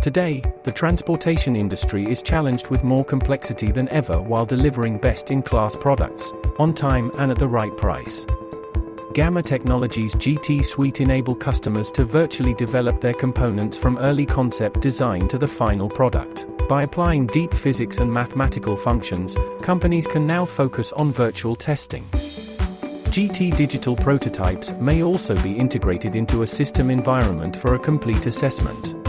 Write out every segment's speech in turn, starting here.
Today, the transportation industry is challenged with more complexity than ever while delivering best in class products, on time and at the right price. Gamma Technologies GT Suite enable customers to virtually develop their components from early concept design to the final product. By applying deep physics and mathematical functions, companies can now focus on virtual testing. GT digital prototypes may also be integrated into a system environment for a complete assessment.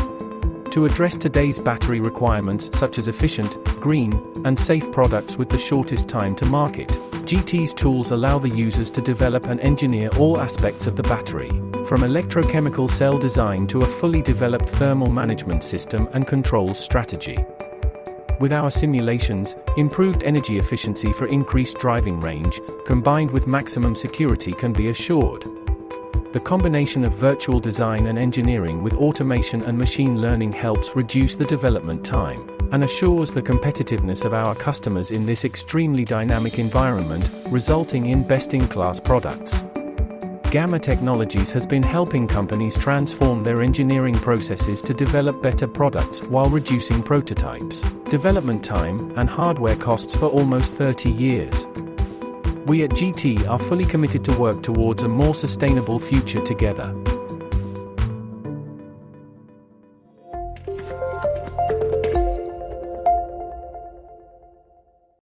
To address today's battery requirements such as efficient, green, and safe products with the shortest time to market, GT's tools allow the users to develop and engineer all aspects of the battery, from electrochemical cell design to a fully developed thermal management system and controls strategy. With our simulations, improved energy efficiency for increased driving range, combined with maximum security can be assured. The combination of virtual design and engineering with automation and machine learning helps reduce the development time and assures the competitiveness of our customers in this extremely dynamic environment, resulting in best in class products. Gamma Technologies has been helping companies transform their engineering processes to develop better products while reducing prototypes, development time, and hardware costs for almost 30 years. We at GT are fully committed to work towards a more sustainable future together.